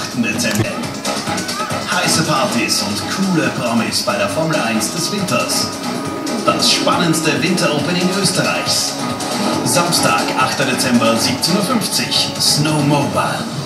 8. Dezember. Heiße Partys und coole Promis bei der Formel 1 des Winters. Das spannendste Winteropening Österreichs. Samstag, 8. Dezember, 17.50 Uhr. Snowmobile.